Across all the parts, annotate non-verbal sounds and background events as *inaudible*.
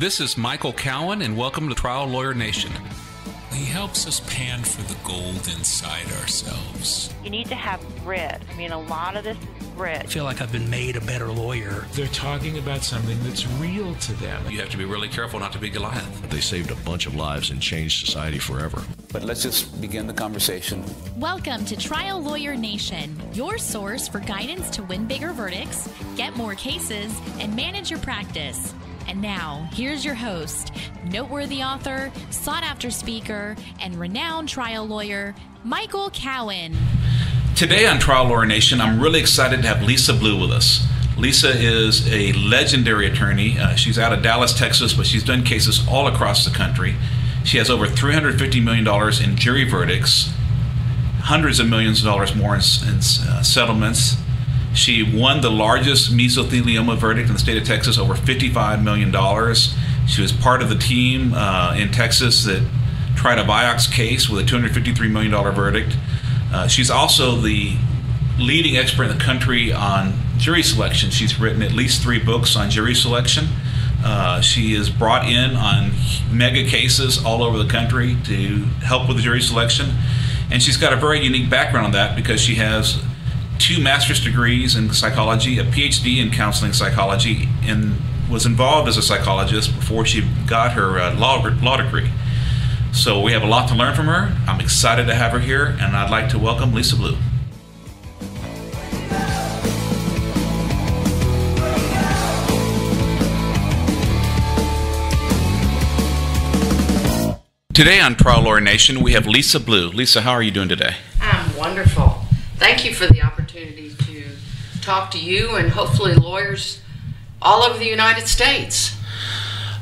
This is Michael Cowen, and welcome to Trial Lawyer Nation. He helps us pan for the gold inside ourselves. You need to have grit. I mean, a lot of this is grit. I feel like I've been made a better lawyer. They're talking about something that's real to them. You have to be really careful not to be Goliath. They saved a bunch of lives and changed society forever. But let's just begin the conversation. Welcome to Trial Lawyer Nation, your source for guidance to win bigger verdicts, get more cases, and manage your practice. And now, here's your host, noteworthy author, sought after speaker, and renowned trial lawyer, Michael Cowen. Today on Trial Lawyer Nation, I'm really excited to have Lisa Blue with us. Lisa is a legendary attorney. Uh, she's out of Dallas, Texas, but she's done cases all across the country. She has over $350 million in jury verdicts, hundreds of millions of dollars more in, in uh, settlements. She won the largest mesothelioma verdict in the state of Texas, over $55 million. She was part of the team uh, in Texas that tried a Vioxx case with a $253 million verdict. Uh, she's also the leading expert in the country on jury selection. She's written at least three books on jury selection. Uh, she is brought in on mega cases all over the country to help with the jury selection. And she's got a very unique background on that because she has two master's degrees in psychology, a PhD in counseling psychology, and was involved as a psychologist before she got her uh, law, law degree. So we have a lot to learn from her. I'm excited to have her here, and I'd like to welcome Lisa Blue. Today on Trial Lawyer Nation, we have Lisa Blue. Lisa, how are you doing today? I'm wonderful. Thank you for the opportunity talk to you and hopefully lawyers all over the United States.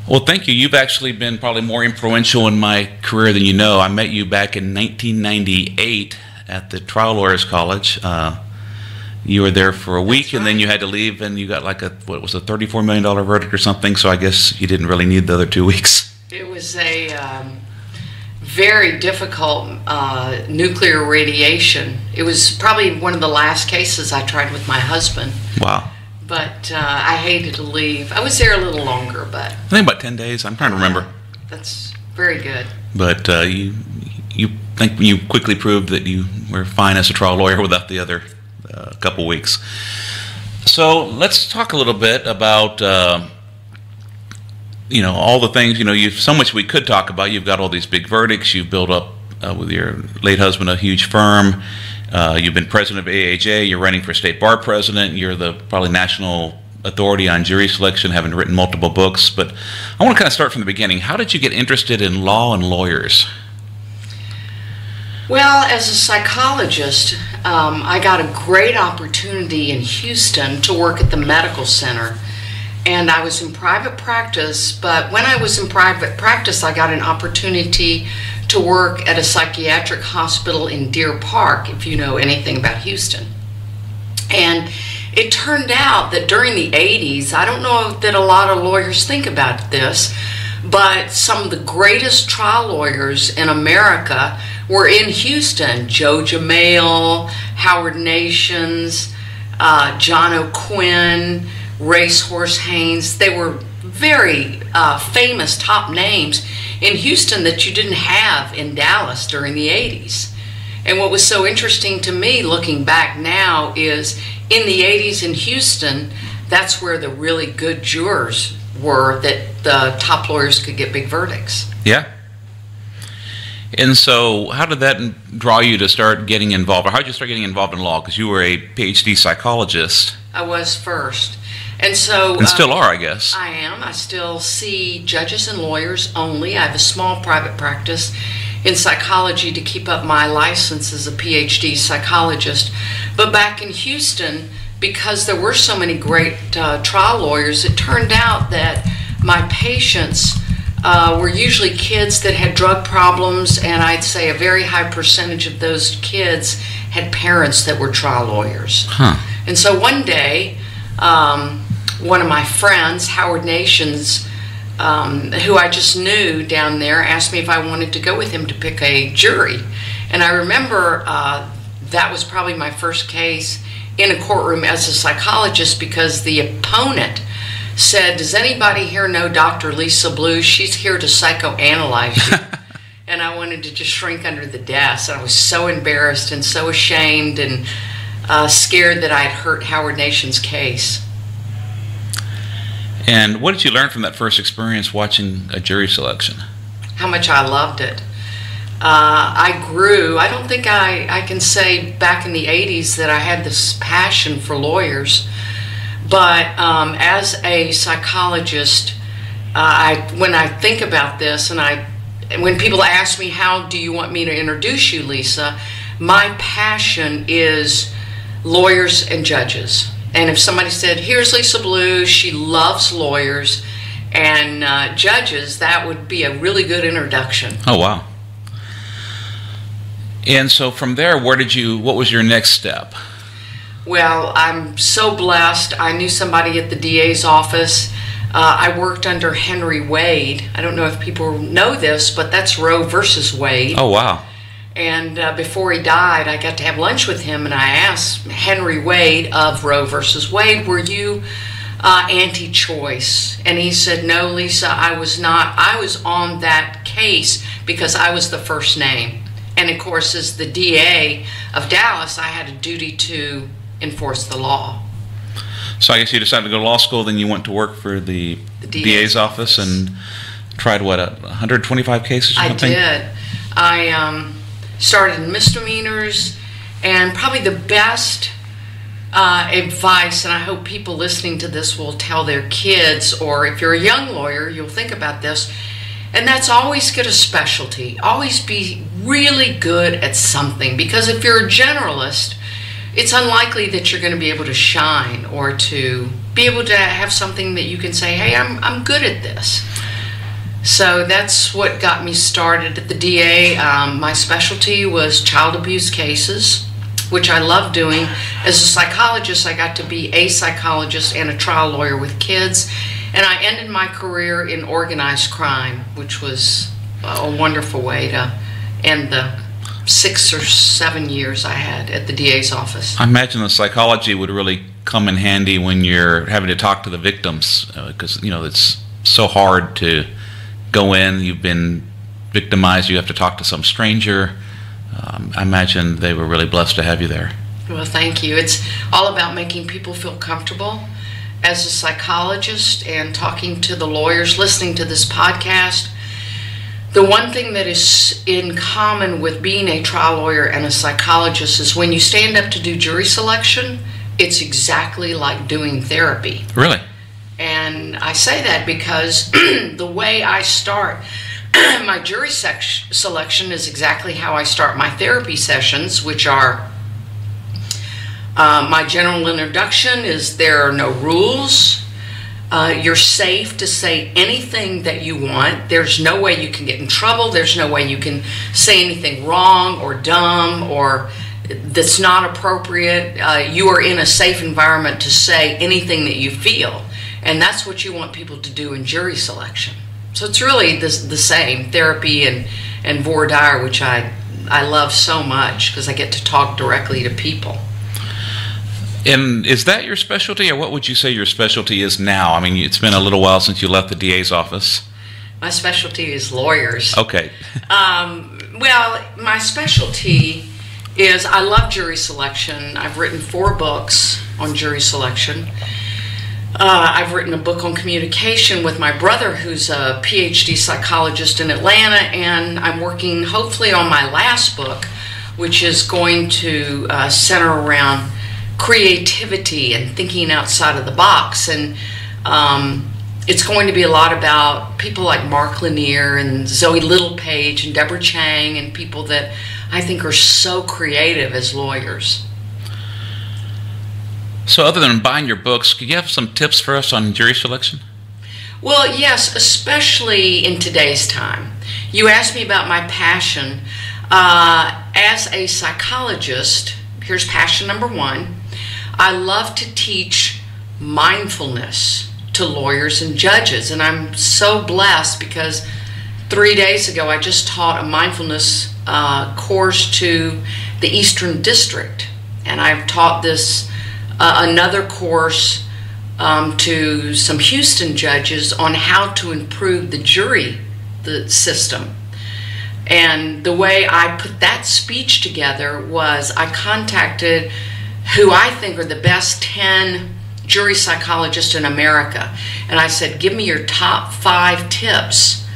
Well, thank you. You've actually been probably more influential in my career than you know. I met you back in 1998 at the Trial Lawyers College. Uh, you were there for a week, That's and then you had to leave, and you got like a what was a 34 million dollar verdict or something. So I guess you didn't really need the other two *laughs* weeks. It was a um, very difficult uh, nuclear radiation. It was probably one of the last cases I tried with my husband, Wow. but uh, I hated to leave. I was there a little longer, but I think about 10 days. I'm trying to remember, that's very good. but uh, you you think you quickly proved that you were fine as a trial lawyer without the other uh, couple weeks. So let's talk a little bit about. You know all the things you know you've so much we could talk about. You've got all these big verdicts. You've built up uh, with your late husband a huge firm. Uh, you've been president of AAJ you're running for state bar president. You're the probably national authority on jury selection having written multiple books. But I want to kind of start from the beginning. How did you get interested in law and lawyers? Well, as a psychologist, um, I got a great opportunity in Houston to work at the medical center. And I was in private practice, but when I was in private practice, I got an opportunity to work at a psychiatric hospital in Deer Park, if you know anything about Houston. And it turned out that during the 80s, I don't know that a lot of lawyers think about this, but some of the greatest trial lawyers in America were in Houston. Joe Jamail, Howard Nations, uh, John O'Quinn, Racehorse Haynes. They were very uh, famous top names in Houston that you didn't have in Dallas during the 80s. And what was so interesting to me looking back now is in the 80s in Houston, that's where the really good jurors were that the top lawyers could get big verdicts. yeah and so how did that draw you to start getting involved or how did you start getting involved in law because you were a PhD psychologist I was first. And so. and still uh, are I guess I am. I still see judges and lawyers only. I have a small private practice in psychology to keep up my license as a PhD psychologist. But back in Houston, because there were so many great uh, trial lawyers, it turned out that my patients uh, were usually kids that had drug problems, and I'd say a very high percentage of those kids had parents that were trial lawyers. huh And so one day, um, one of my friends, Howard Nations, um, who I just knew down there, asked me if I wanted to go with him to pick a jury. And I remember uh, that was probably my first case in a courtroom as a psychologist because the opponent said, Does anybody here know Dr. Lisa Blue? She's here to psychoanalyze you. *laughs* and I wanted to just shrink under the desk. I was so embarrassed and so ashamed and uh, scared that I had hurt Howard Nation's case. And what did you learn from that first experience watching a jury selection? How much I loved it. Uh, I grew. I don't think I, I can say back in the 80s that I had this passion for lawyers, but um, as a psychologist, uh, I when I think about this and I when people ask me how do you want me to introduce you, Lisa, my passion is lawyers and judges. And if somebody said, "Here's Lisa Blue," she loves lawyers and uh, judges, that would be a really good introduction. Oh wow! And so from there, where did you? What was your next step? Well, I'm so blessed. I knew somebody at the DA's office. Uh, I worked under Henry Wade. I don't know if people know this, but that's Roe versus Wade. Oh wow! And uh, before he died, I got to have lunch with him, and I asked Henry Wade of Roe versus Wade, "Were you uh, anti-choice?" And he said, "No, Lisa, I was not. I was on that case because I was the first name." And of course, as the DA of Dallas, I had a duty to enforce the law. So I guess you decided to go to law school, then you went to work for the, The DA's, DA's office and tried what, uh, 125 cases or I something? did. I um, started misdemeanors, and probably the best uh, advice, and I hope people listening to this will tell their kids, or if you're a young lawyer, you'll think about this, and that's always get a specialty. Always be really good at something, because if you're a generalist, it's unlikely that you're going to be able to shine or to be able to have something that you can say, hey, I'm, I'm good at this. So that's what got me started at the DA. Um, my specialty was child abuse cases, which I love doing. As a psychologist, I got to be a psychologist and a trial lawyer with kids. And I ended my career in organized crime, which was a wonderful way to end the six or seven years I had at the DA's office. I imagine the psychology would really come in handy when you're having to talk to the victims because, you know, it's so hard to go in, you've been victimized, you have to talk to some stranger. Um, I imagine they were really blessed to have you there. Well, thank you. It's all about making people feel comfortable. As a psychologist and talking to the lawyers, listening to this podcast, the one thing that is in common with being a trial lawyer and a psychologist is when you stand up to do jury selection, it's exactly like doing therapy. Really? And I say that because *clears throat* the way I start *clears throat* my jury selection is exactly how I start my therapy sessions, which are uh, my general introduction is there are no rules. Uh, you're safe to say anything that you want. There's no way you can get in trouble. There's no way you can say anything wrong or dumb or that's not appropriate. Uh, you are in a safe environment to say anything that you feel. And that's what you want people to do in jury selection. So it's really the, the same therapy and, and voir dire, which I, I love so much because I get to talk directly to people. And is that your specialty, or what would you say your specialty is now? I mean, it's been a little while since you left the DA's office. My specialty is lawyers. Okay. *laughs* Um, well, my specialty is I love jury selection. I've written four books on jury selection. Uh, I've written a book on communication with my brother, who's a PhD psychologist in Atlanta, and I'm working hopefully on my last book, which is going to uh, center around creativity and thinking outside of the box. And um, it's going to be a lot about people like Mark Lanier and Zoe Littlepage and Deborah Chang and people that I think are so creative as lawyers. So, other than buying your books, could you have some tips for us on jury selection? Well, yes, especially in today's time. You asked me about my passion. Uh, as a psychologist, here's passion number one I love to teach mindfulness to lawyers and judges. And I'm so blessed because three days ago I just taught a mindfulness uh, course to the Eastern District. And I've taught this uh, another course um, to some Houston judges on how to improve the jury the system. And the way I put that speech together was I contacted who I think are the best 10 jury psychologists in America. And I said, Give me your top five tips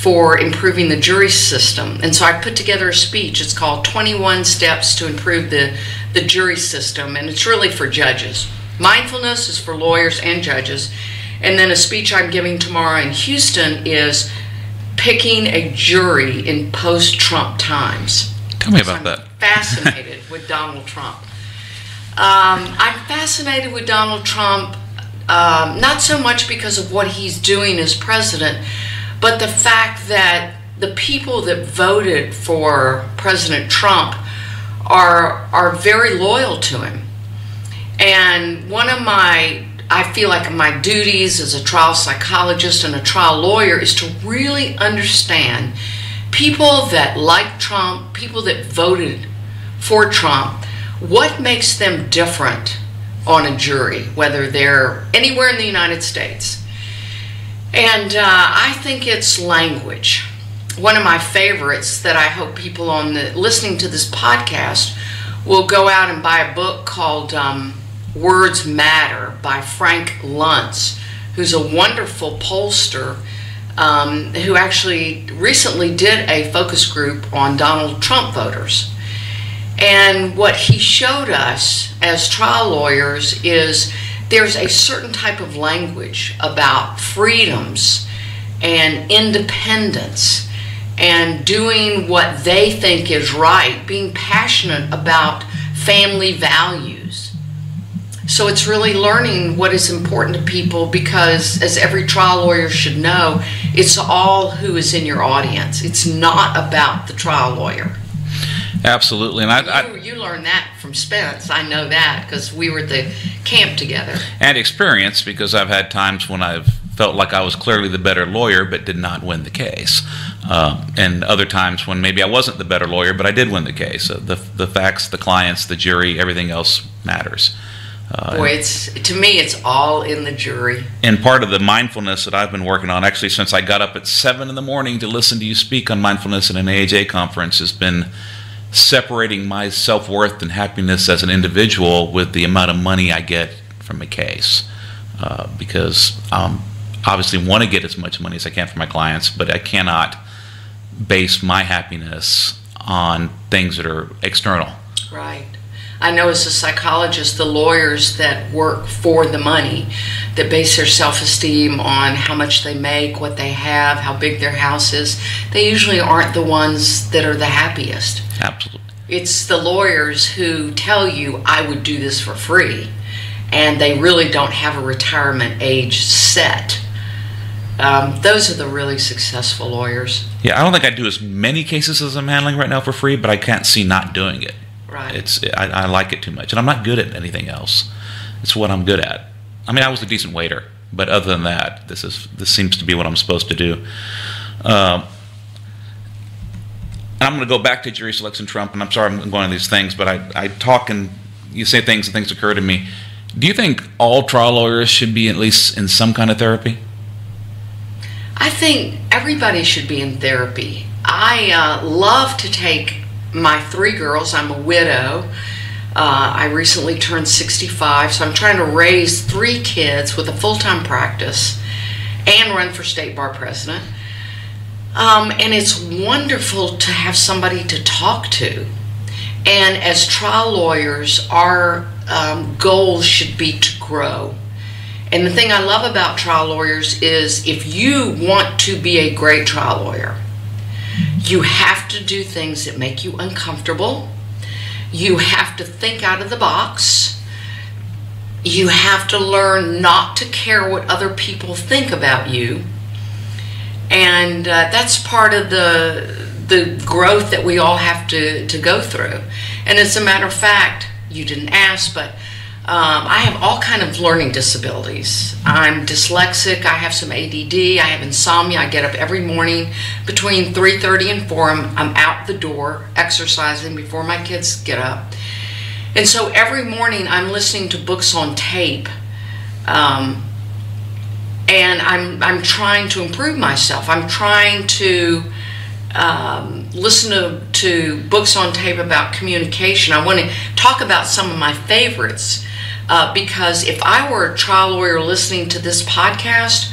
for improving the jury system. And so I put together a speech. It's called 21 Steps to Improve the, the Jury System. And it's really for judges. Mindfulness is for lawyers and judges. And then a speech I'm giving tomorrow in Houston is picking a jury in post Trump times. Tell me about I'm that. *laughs* Fascinated with Donald Trump. Um, I'm fascinated with Donald Trump, um, not so much because of what he's doing as president, but the fact that the people that voted for President Trump are are very loyal to him. And one of my I feel like my duties as a trial psychologist and a trial lawyer is to really understand people that like Trump, people that voted for Trump, what makes them different on a jury, whether they're anywhere in the United States. And uh, I think it's language. One of my favorites that I hope people on the listening to this podcast will go out and buy a book called um, Words Matter by Frank Luntz, who's a wonderful pollster um, who actually recently did a focus group on Donald Trump voters. And what he showed us as trial lawyers is there's a certain type of language about freedoms and independence and doing what they think is right, being passionate about family values. So it's really learning what is important to people because, as every trial lawyer should know, it's all who is in your audience. It's not about the trial lawyer. Absolutely, and I, I You, you learned that from Spence. I know that because we were at the camp together. and experience because I've had times when I've felt like I was clearly the better lawyer but did not win the case, uh, and other times when maybe I wasn't the better lawyer but I did win the case. Uh, the the facts, the clients, the jury, everything else matters. Uh, Boy, it's to me, it's all in the jury. and part of the mindfulness that I've been working on, actually since I got up at seven in the morning to listen to you speak on mindfulness at an AHA conference, has been separating my self worth and happiness as an individual with the amount of money I get from a case. Uh, because I obviously want to get as much money as I can for my clients, but I cannot base my happiness on things that are external. Right. I know as a psychologist, the lawyers that work for the money, that base their self esteem on how much they make, what they have, how big their house is, they usually aren't the ones that are the happiest. Absolutely. It's the lawyers who tell you, I would do this for free, and they really don't have a retirement age set. Um, those are the really successful lawyers. Yeah, I don't think I do as many cases as I'm handling right now for free, but I can't see not doing it. Right. It's I, I like it too much, and I'm not good at anything else. It's what I'm good at. I mean, I was a decent waiter, but other than that, this is this seems to be what I'm supposed to do. Um, I'm going to go back to jury selection Trump, and I'm sorry I'm going to these things, but I, I talk and you say things and things occur to me. Do you think all trial lawyers should be at least in some kind of therapy? I think everybody should be in therapy. I uh, love to take my three girls. I'm a widow. Uh, I recently turned 65, so I'm trying to raise three kids with a full time practice and run for state bar president. Um, and it's wonderful to have somebody to talk to. And as trial lawyers, our um, goal should be to grow. And the thing I love about trial lawyers is if you want to be a great trial lawyer, you have to do things that make you uncomfortable. You have to think out of the box. You have to learn not to care what other people think about you. And uh, that's part of the the growth that we all have to, to go through. And as a matter of fact, you didn't ask, but um, I have all kind of learning disabilities. I'm dyslexic. I have some ADD. I have insomnia. I get up every morning between 3:30 and 4. I'm, I'm out the door exercising before my kids get up. And so every morning I'm listening to books on tape Um, and I'm I'm trying to improve myself. I'm trying to um, listen to, to books on tape about communication. I want to talk about some of my favorites uh, because if I were a trial lawyer listening to this podcast,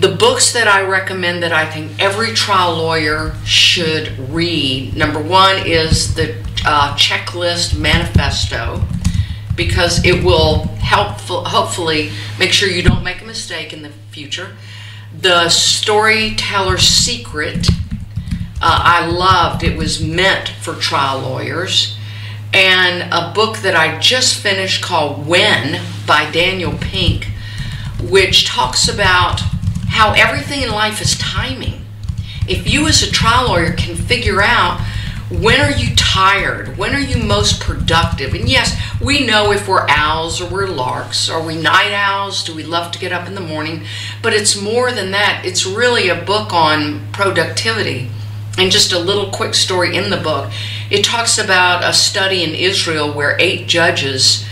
the books that I recommend that I think every trial lawyer should read number one is the uh, checklist manifesto because it will help hopefully make sure you don't make a mistake in the future. The Storyteller's Secret, uh, I loved. It was meant for trial lawyers. And a book that I just finished called When by Daniel Pink, which talks about how everything in life is timing. If you, as a trial lawyer, can figure out when are you tired? When are you most productive? And yes, we know if we're owls or we're larks. Are we night owls? Do we love to get up in the morning? But it's more than that. It's really a book on productivity. And just a little quick story in the book. It talks about a study in Israel where eight judges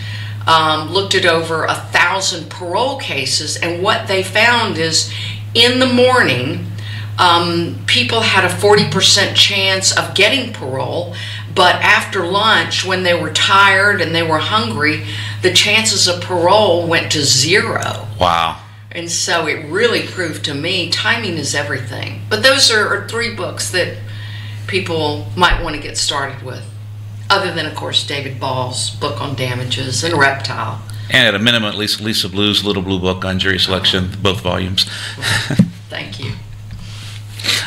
um, looked at over a thousand parole cases, and what they found is in the morning, um, people had a 40% chance of getting parole, but after lunch, when they were tired and they were hungry, the chances of parole went to zero. Wow. And so it really proved to me timing is everything. But those are, are three books that people might want to get started with, other than, of course, David Ball's book on damages and Reptile. And at a minimum, at least Lisa Blue's little blue book on jury selection, both volumes. Thank you *laughs*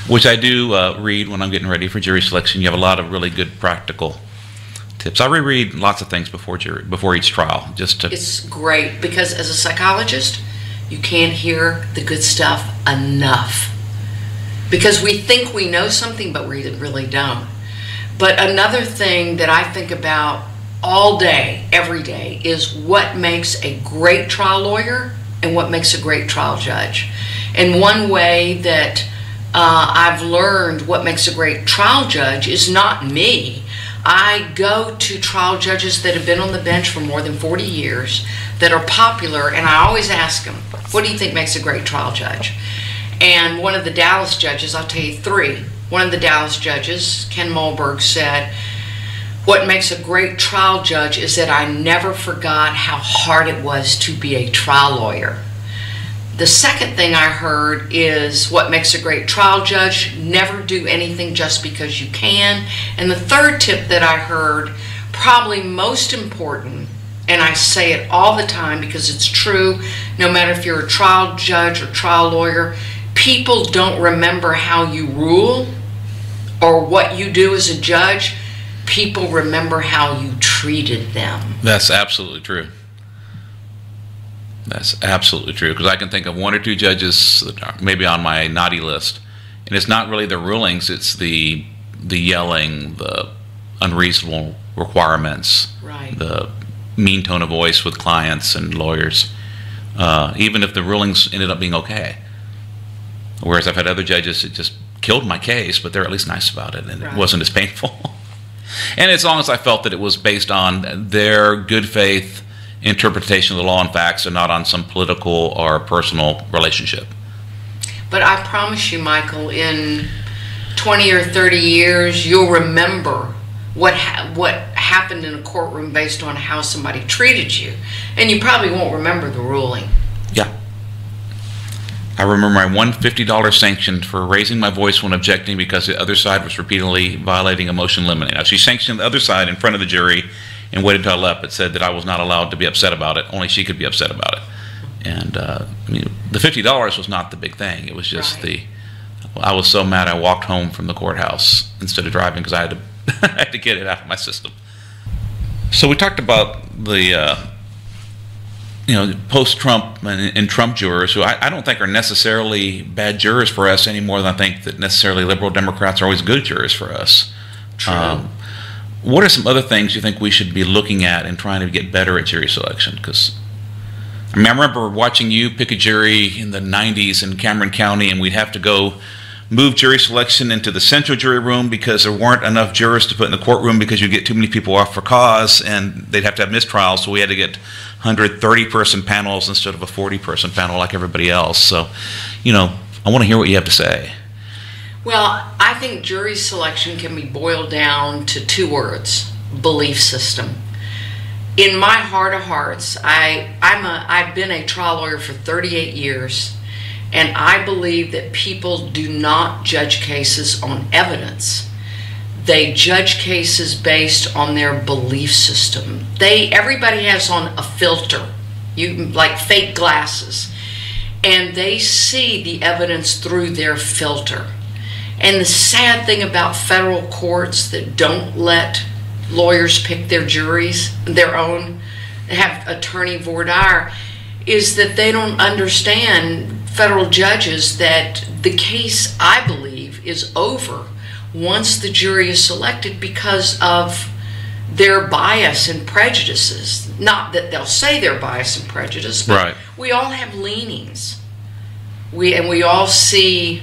which I do uh, read when I'm getting ready for jury selection. You have a lot of really good practical tips. I reread lots of things before jury before each trial, just to. It's great because as a psychologist, you can't hear the good stuff enough because we think we know something, but we really don't. But another thing that I think about all day, every day, is what makes a great trial lawyer and what makes a great trial judge. And one way that uh, I've learned what makes a great trial judge is not me. I go to trial judges that have been on the bench for more than 40 years that are popular, and I always ask them, What do you think makes a great trial judge? And one of the Dallas judges, I'll tell you three, one of the Dallas judges, Ken Molberg, said, What makes a great trial judge is that I never forgot how hard it was to be a trial lawyer. The second thing I heard is what makes a great trial judge never do anything just because you can. And the third tip that I heard, probably most important, and I say it all the time because it's true, no matter if you're a trial judge or trial lawyer, people don't remember how you rule or what you do as a judge. People remember how you treated them. That's absolutely true. That's absolutely true because I can think of one or two judges that are maybe on my naughty list, and it's not really the rulings; it's the the yelling, the unreasonable requirements, right. the mean tone of voice with clients and lawyers, uh, even if the rulings ended up being okay. Whereas I've had other judges that just killed my case, but they're at least nice about it, and right. it wasn't as painful. *laughs* and as long as I felt that it was based on their good faith interpretation of the law and facts and not on some political or personal relationship. But I promise you, Michael, in 20 or 30 years, you'll remember what ha- what happened in a courtroom based on how somebody treated you, and you probably won't remember the ruling. Yeah. I remember one fifty dollar sanction for raising my voice when objecting because the other side was repeatedly violating a motion limiting. Now she sanctioned the other side in front of the jury and waited until I left, but said that I was not allowed to be upset about it. Only she could be upset about it. And uh, I mean, the fifty dollars was not the big thing. It was just right. the. I was so mad I walked home from the courthouse instead of driving because I had to *laughs* I had to get it out of my system. So we talked about the. Uh, you know, post-Trump and, and, Trump jurors, who I, I, don't think are necessarily bad jurors for us any more than I think that necessarily liberal Democrats are always good jurors for us. True. Um, what are some other things you think we should be looking at and trying to get better at jury selection? Because I mean, I remember watching you pick a jury in the 90s in Cameron County, and we'd have to go move jury selection into the central jury room because there weren't enough jurors to put in the courtroom because you get too many people off for cause, and they'd have to have mistrials. So we had to get 130 person panels instead of a 40 person panel like everybody else. So, you know, I want to hear what you have to say. Well, I think jury selection can be boiled down to two words belief system. In my heart of hearts, I, I'm a, I've been a trial lawyer for 38 years, and I believe that people do not judge cases on evidence. They judge cases based on their belief system. They everybody has on a filter, you like fake glasses, and they see the evidence through their filter. And the sad thing about federal courts that don't let lawyers pick their juries, their own, have attorney voir dire, is that they don't understand federal judges that the case, I believe, is over once the jury is selected because of their bias and prejudices. Not that they'll say they're bias and prejudice, but Right. we all have leanings. We and we all see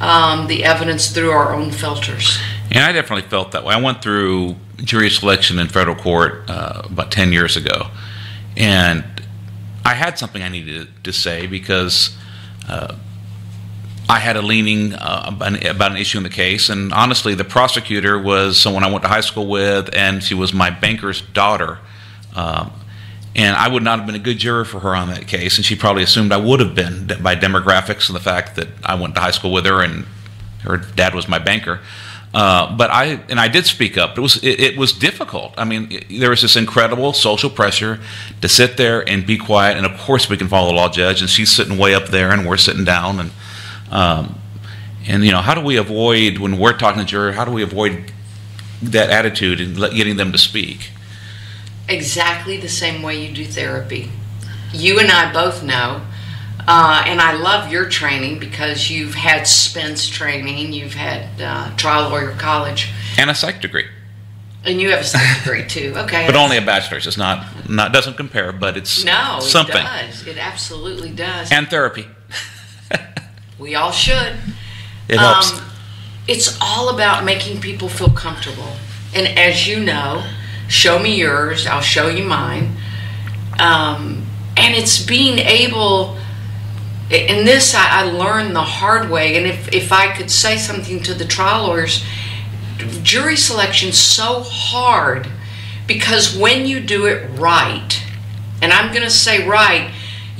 um, the evidence through our own filters. And I definitely felt that way. I went through jury selection in federal court uh, about 10 years ago. And I had something I needed to say because uh, I had a leaning uh, about an- issue in the case. And honestly, the prosecutor was someone I went to high school with, and she was my banker's daughter. Um, and I would not have been a good juror for her on that case. And she probably assumed I would have been by demographics and the fact that I went to high school with her and her dad was my banker. Uh, but I and I did speak up. It was it, it was difficult. I mean, it- there was this incredible social pressure to sit there and be quiet. And of course, we can follow the law, judge. And she's sitting way up there, and we're sitting down. And um, and you know, how do we avoid when we're talking to juror? How do we avoid that attitude and getting them to speak? exactly the same way you do therapy. You and I both know, uh, and I love your training because you've had Spence training, you've had uh, trial lawyer college, And a psych degree, and you have a psych degree *laughs* too. Okay, but only a bachelor's. It's not not doesn't compare, but it's no, something. it does. It absolutely does. And therapy. We all should. It helps. Um, it's all about making people feel comfortable. And as you know, show me yours, I'll show you mine. Um, and it's being able, and this I, I learned the hard way. And if, if I could say something to the trial lawyers, jury selection's so hard because when you do it right, and I'm going to say right,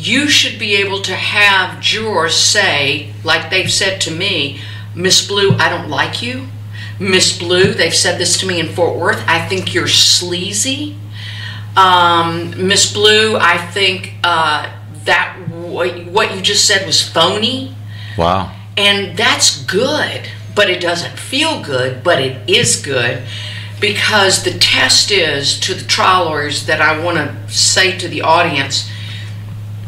you should be able to have jurors say, like they've said to me, Miss Blue, I don't like you. Miss Blue, they've said this to me in Fort Worth, I think you're sleazy. Um, Miss Blue, I think uh, that what, what you just said was phony. wow. And that's good, but it doesn't feel good, but it is good because the test is to the trial lawyers that I want to say to the audience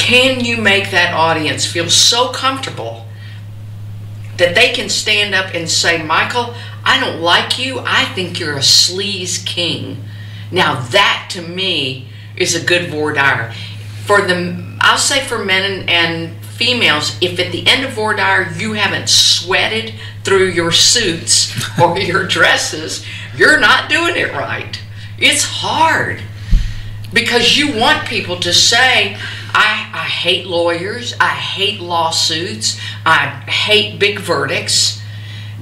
can you make that audience feel so comfortable that they can stand up and say, Michael, I don't like you. I think you're a sleaze king. Now, that to me is a good voir dire. For the, I'll say for men and, females, if at the end of voir dire you haven't sweated through your suits *laughs* or your dresses, you're not doing it right. It's hard because you want people to say, I, I hate lawyers, I hate lawsuits, I hate big verdicts,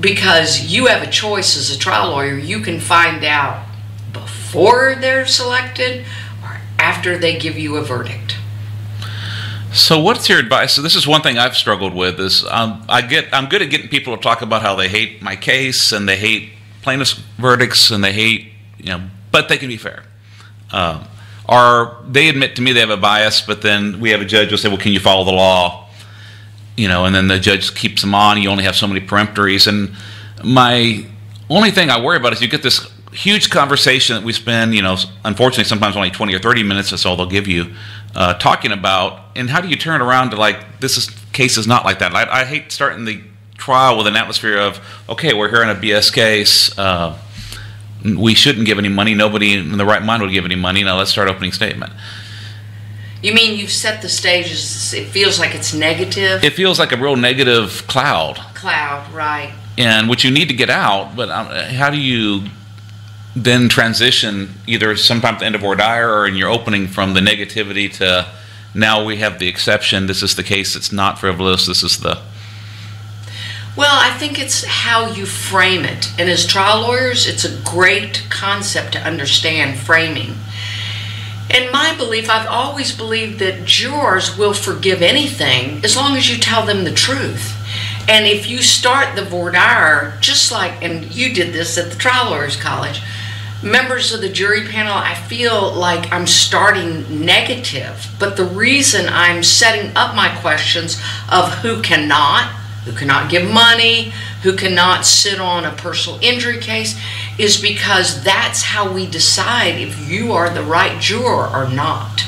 because you have a choice as a trial lawyer. You can find out before they're selected or after they give you a verdict. So, what's your advice? So, this is one thing I've struggled with. Is um, I get I'm good at getting people to talk about how they hate my case and they hate plaintiff's verdicts and they hate you know, but they can be fair. Um, or they admit to me they have a bias, but then we have a judge who'll say, "Well, can you follow the law?" You know, and then the judge keeps them on. You only have so many peremptories, and my only thing I worry about is you get this huge conversation that we spend, you know, unfortunately sometimes only 20 or 30 minutes, that's all they'll give you, uh, talking about, and how do you turn around to like, this is, case is not like that. I, I hate starting the trial with an atmosphere of, okay, we're hearing a BS case, uh, we shouldn't give any money, nobody in the right mind would give any money, now let's start opening statement. You mean you've set the stage as it feels like it's negative? It feels like a real negative cloud, Cloud, right. and which you need to get out, but um, how do you then transition either sometime at the end of voir dire or in your opening from the negativity to now we have the exception. This is the case. It's not frivolous. This is the Well, I think it's how you frame it. And as trial lawyers, it's a great concept to understand framing. In my belief, I've always believed that jurors will forgive anything as long as you tell them the truth. And if you start the voir dire, just like, and you did this at the Trial Lawyers College, members of the jury panel, I feel like I'm starting negative. But the reason I'm setting up my questions of who cannot, who cannot give money, who cannot sit on a personal injury case, is because that's how we decide if you are the right juror or not.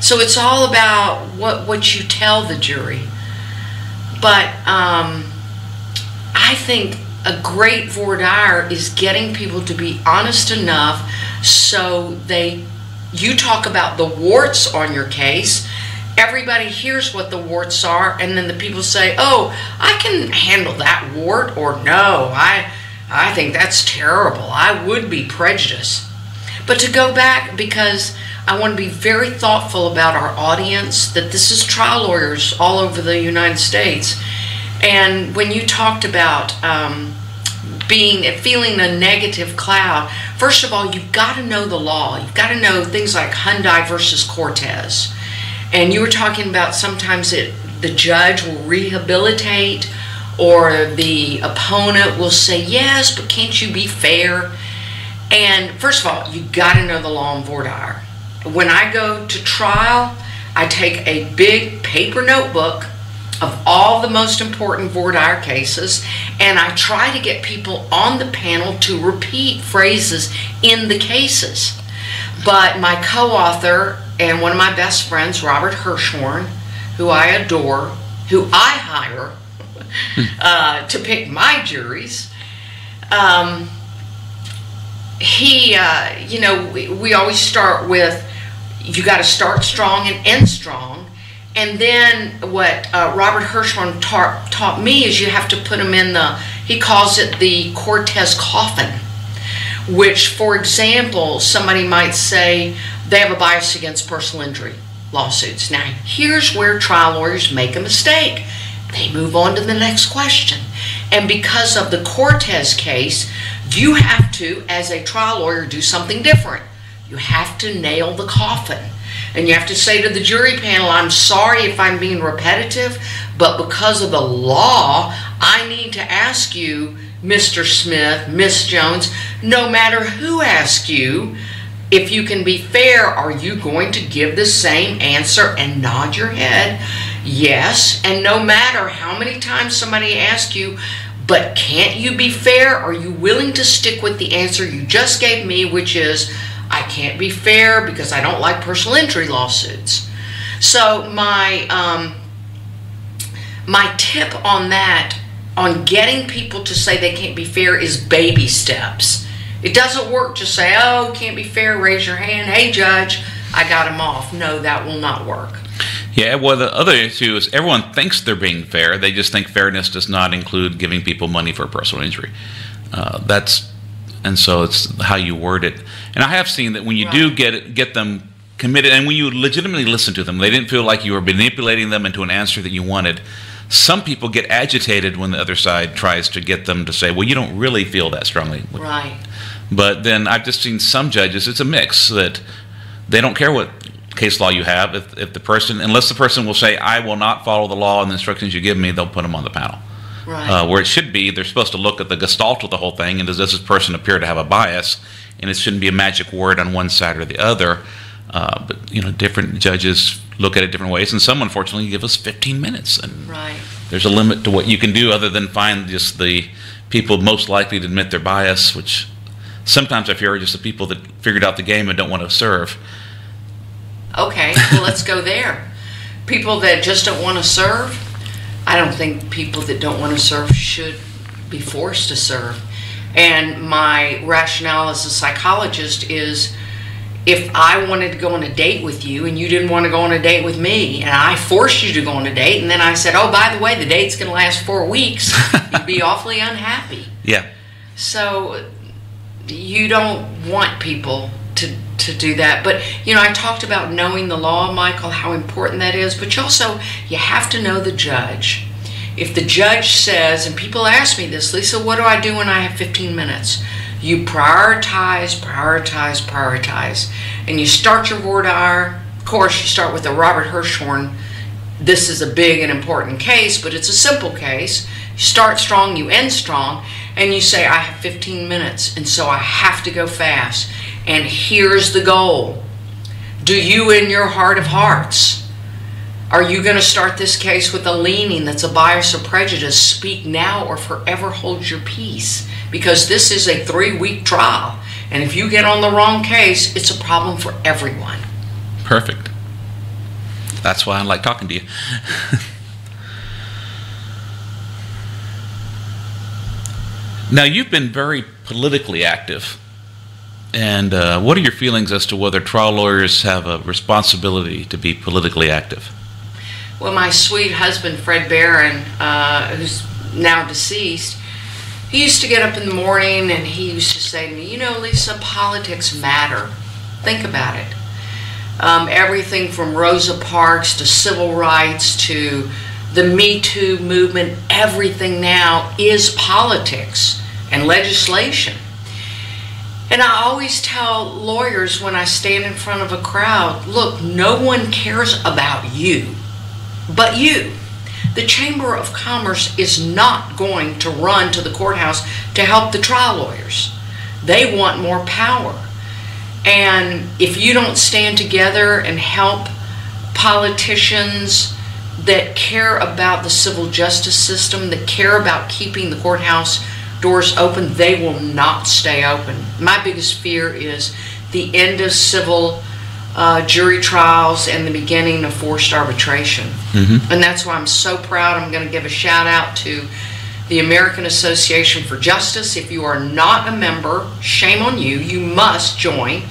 So it's all about what, what you tell the jury. But um, I think a great voir dire is getting people to be honest enough so they you talk about the warts on your case everybody hears what the warts are and then the people say oh i can handle that wart or no i i think that's terrible i would be prejudiced but to go back because i want to be very thoughtful about our audience that this is trial lawyers all over the united states and when you talked about um, being feeling a negative cloud, first of all, you've got to know the law. You've got to know things like Hyundai versus Cortez. And you were talking about sometimes it the judge will rehabilitate or the opponent will say yes, but can't you be fair? And first of all, you got to know the law in voir dire. When I go to trial, I take a big paper notebook of all the most important voir dire cases, and I try to get people on the panel to repeat phrases in the cases. But my co author and one of my best friends, Robert Hirschhorn, who I adore, who I hire *laughs* uh, to pick my juries, um, he, uh, you know, we, we always start with you got to start strong and end strong. And then what uh, Robert Hirschhorn taught, taught me is you have to put them in the, he calls it the Cortez coffin, which, for example, somebody might say they have a bias against personal injury lawsuits. Now, here's where trial lawyers make a mistake. They move on to the next question. And because of the Cortez case, you have to, as a trial lawyer, do something different. You have to nail the coffin. And you have to say to the jury panel, I'm sorry if I'm being repetitive, but because of the law, I need to ask you, Mr. Smith, Miss Jones, no matter who asks you, if you can be fair, are you going to give the same answer and nod your head? Yes. And no matter how many times somebody asks you, but can't you be fair? Are you willing to stick with the answer you just gave me, which is, I can't be fair because I don't like personal injury lawsuits. So my um, my tip on that, on getting people to say they can't be fair, is baby steps. It doesn't work to say, "Oh, can't be fair." Raise your hand. Hey, judge, I got him off. No, that will not work. Yeah, well, the other issue is everyone thinks they're being fair. They just think fairness does not include giving people money for a personal injury. Uh, that's and so it's how you word it. And I have seen that when you right. do get get them committed, and when you legitimately listen to them, they didn't feel like you were manipulating them into an answer that you wanted. Some people get agitated when the other side tries to get them to say, "Well, you don't really feel that strongly." Right. But then I've just seen some judges; it's a mix that they don't care what case law you have. If, if the person, unless the person will say, "I will not follow the law and the instructions you give me," they'll put them on the panel. Right. Uh, where it should be, they're supposed to look at the gestalt of the whole thing, and does this person appear to have a bias? And it shouldn't be a magic word on one side or the other. Uh, but you know, different judges look at it different ways, and some unfortunately give us 15 minutes, and right. there's a limit to what you can do other than find just the people most likely to admit their bias, which sometimes I fear are just the people that figured out the game and don't want to serve. Okay, well, let's go there. People that just don't want to serve I don't think people that don't want to serve should be forced to serve. And my rationale as a psychologist is if I wanted to go on a date with you and you didn't want to go on a date with me, and I forced you to go on a date, and then I said, oh, by the way, the date's going to last four weeks, you'd be *laughs* awfully unhappy. Yeah. So you don't want people to to do that. But you know, I talked about knowing the law, Michael, how important that is. But you also you have to know the judge. If the judge says, and people ask me this, Lisa, what do I do when I have 15 minutes? You prioritize, prioritize, prioritize, and you start your voir dire. Of course, you start with the Robert Hirschhorn. This is a big and important case, but it's a simple case. You start strong, you end strong, and you say, I have 15 minutes, and so I have to go fast. And here's the goal Do you, in your heart of hearts, are you going to start this case with a leaning that's a bias or prejudice? Speak now or forever hold your peace. Because this is a three week trial. And if you get on the wrong case, it's a problem for everyone. Perfect. That's why I like talking to you. *laughs* now, you've been very politically active. And uh, what are your feelings as to whether trial lawyers have a responsibility to be politically active? Well, my sweet husband, Fred Baron, uh, who's now deceased, he used to get up in the morning and he used to say to me, You know, Lisa, politics matter. Think about it. Um, everything from Rosa Parks to civil rights to the Me Too movement, everything now is politics and legislation. And I always tell lawyers when I stand in front of a crowd look, no one cares about you but you. The Chamber of Commerce is not going to run to the courthouse to help the trial lawyers. They want more power. And if you don't stand together and help politicians that care about the civil justice system, that care about keeping the courthouse doors open, they will not stay open. My biggest fear is the end of civil uh, jury trials and the beginning of forced arbitration. Mm-hmm. And that's why I'm so proud. I'm going to give a shout out to the American Association for Justice. If you are not a member, shame on you. You must join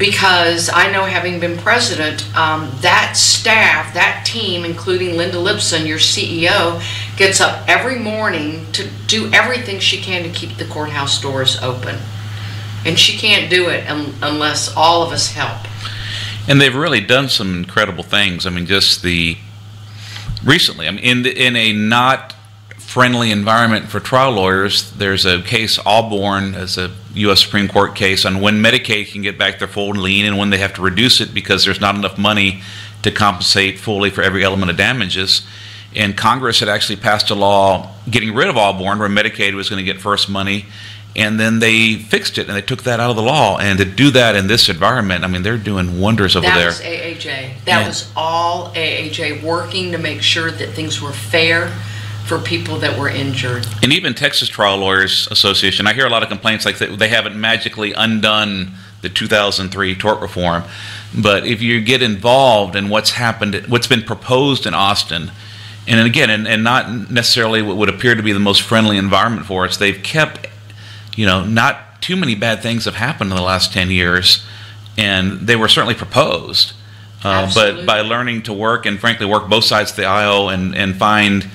because I know, having been president, um, that staff, that team, including Linda Lipsen, your CEO, gets up every morning to do everything she can to keep the courthouse doors open. And she can't do it un- unless all of us help. And they've really done some incredible things. I mean, just the recently, I mean, in the, in a not friendly environment for trial lawyers, there's a case Ahlborn as a U.S. Supreme Court case on when Medicaid can get back their full lien and when they have to reduce it because there's not enough money to compensate fully for every element of damages. And Congress had actually passed a law getting rid of Ahlborn, where Medicaid was going to get first money, and then they fixed it and they took that out of the law. And to do that in this environment, I mean, they're doing wonders over that there. was AAJ. That Yeah. was all AAJ working to make sure that things were fair for people that were injured. And even Texas Trial Lawyers Association, I hear a lot of complaints like that they haven't magically undone the 2003 tort reform. But if you get involved in what's happened, what's been proposed in Austin, and again, and, and not necessarily what would appear to be the most friendly environment for us, they've kept, you know, not too many bad things have happened in the last 10 years, and they were certainly proposed. Uh, but by learning to work and frankly work both sides of the aisle and, and find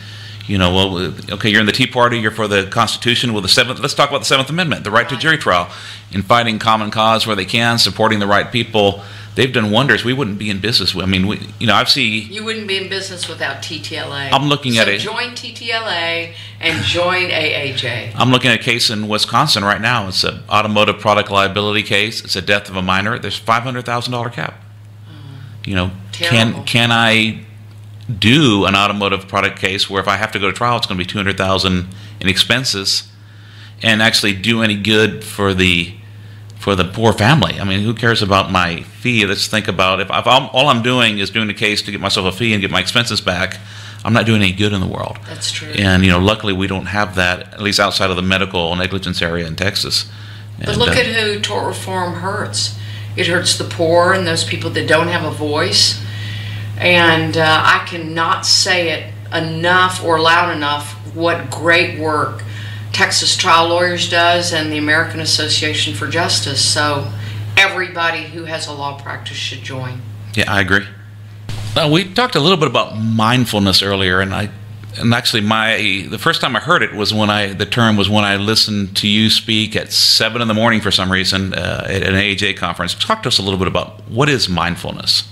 you know, well, okay, you're in the Tea Party, you're for the Constitution. Well, the seventh. Let's talk about the Seventh Amendment, the right to jury trial, in fighting common cause where they can, supporting the right people. They've done wonders. We wouldn't be in business. I mean, we, you know, I've seen. You wouldn't be in business without TTLA. I'm looking so at it- Join TTLA and join AAJ. I'm looking at a case in Wisconsin right now. It's an automotive product liability case. It's a death of a minor. There's five hundred thousand dollar cap. Oh. You know, Terrible. can can I do an automotive product case where if I have to go to trial, it's going to be two hundred thousand in expenses, and actually do any good for the for the poor family? I mean, who cares about my fee? Let's think about if, if I'm, all I'm doing is doing a case to get myself a fee and get my expenses back. I'm not doing any good in the world. That's true. And you know, luckily we don't have that at least outside of the medical negligence area in Texas. But look uh, at who tort reform hurts. It hurts the poor and those people that don't have a voice. And uh, I cannot say it enough or loud enough what great work Texas Trial Lawyers does and the American Association for Justice. So everybody who has a law practice should join. Yeah, I agree. Now, we talked a little bit about mindfulness earlier, and I, and actually, my the first time I heard it was when I the term was when I listened to you speak at seven in the morning for some reason uh, at an AAJ conference. Talk to us a little bit about what is mindfulness.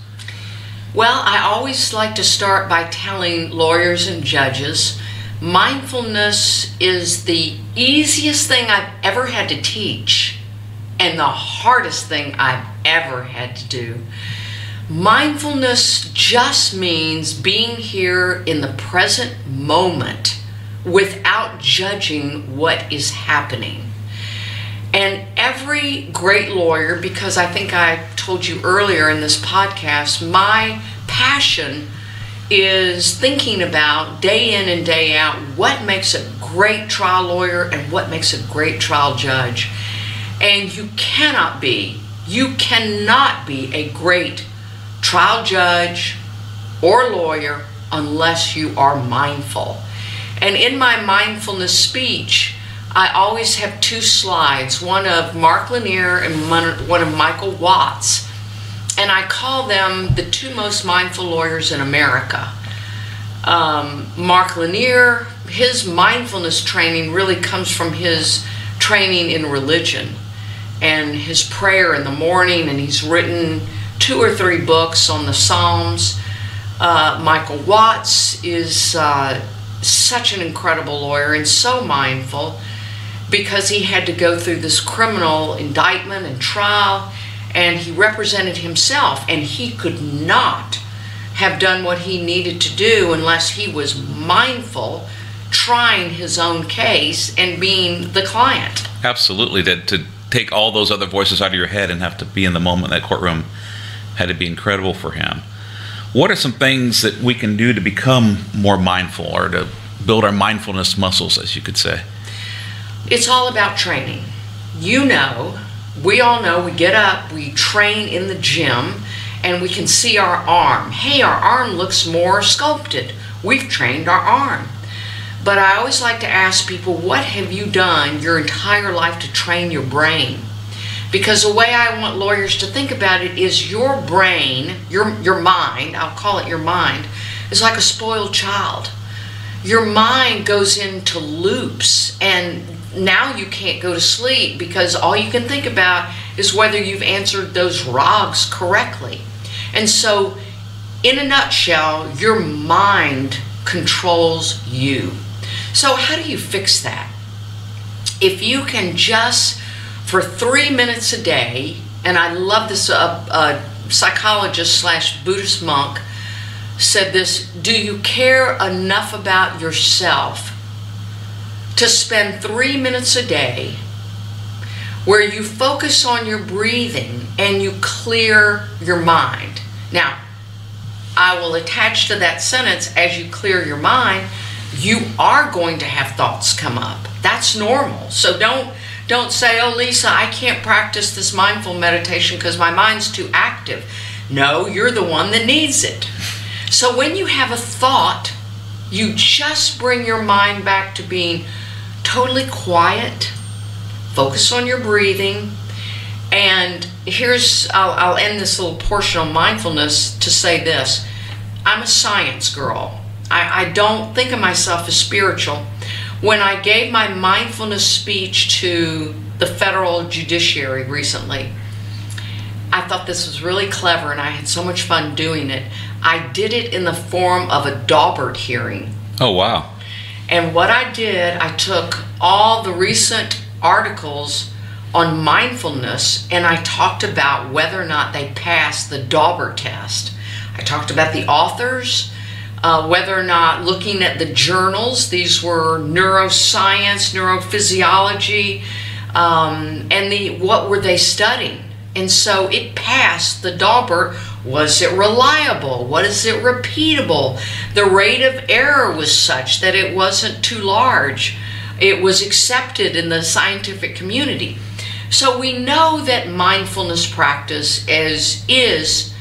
Well, I always like to start by telling lawyers and judges mindfulness is the easiest thing I've ever had to teach and the hardest thing I've ever had to do. Mindfulness just means being here in the present moment without judging what is happening. And every great lawyer, because I think I told you earlier in this podcast, my passion is thinking about day in and day out what makes a great trial lawyer and what makes a great trial judge. And you cannot be, you cannot be a great trial judge or lawyer unless you are mindful. And in my mindfulness speech, I always have two slides, one of Mark Lanier and one of Michael Watts. And I call them the two most mindful lawyers in America. Um, Mark Lanier, his mindfulness training really comes from his training in religion and his prayer in the morning, and he's written two or three books on the Psalms. Uh, Michael Watts is uh, such an incredible lawyer and so mindful because he had to go through this criminal indictment and trial, and he represented himself, and he could not have done what he needed to do unless he was mindful trying his own case and being the client. Absolutely, that to take all those other voices out of your head and have to be in the moment in that courtroom had to be incredible for him. What are some things that we can do to become more mindful or to build our mindfulness muscles, as you could say? It's all about training. You know, we all know we get up, we train in the gym, and we can see our arm. Hey, our arm looks more sculpted. We've trained our arm. But I always like to ask people, what have you done your entire life to train your brain? Because the way I want lawyers to think about it is your brain, your, your mind, I'll call it your mind, is like a spoiled child. Your mind goes into loops and now you can't go to sleep because all you can think about is whether you've answered those ROGs correctly. And so, in a nutshell, your mind controls you. So, how do you fix that? If you can just for three minutes a day, and I love this uh, uh, psychologist slash Buddhist monk said this Do you care enough about yourself to spend three minutes a day where you focus on your breathing and you clear your mind? Now, I will attach to that sentence as you clear your mind, you are going to have thoughts come up. That's normal. So don't don't say, oh, Lisa, I can't practice this mindful meditation because my mind's too active. No, you're the one that needs it. So when you have a thought, you just bring your mind back to being totally quiet, focus on your breathing, and here's, I'll, I'll end this little portion on mindfulness to say this. I'm a science girl. I, I don't think of myself as spiritual. When I gave my mindfulness speech to the federal judiciary recently, I thought this was really clever and I had so much fun doing it. I did it in the form of a Daubert hearing. Oh, wow. And what I did, I took all the recent articles on mindfulness and I talked about whether or not they passed the Daubert test. I talked about the authors, uh, whether or not looking at the journals, these were neuroscience, neurophysiology, um, and the what were they studying? And so it passed the Daubert. Was it reliable? What is it repeatable? The rate of error was such that it wasn't too large. It was accepted in the scientific community. So we know that mindfulness practice is, is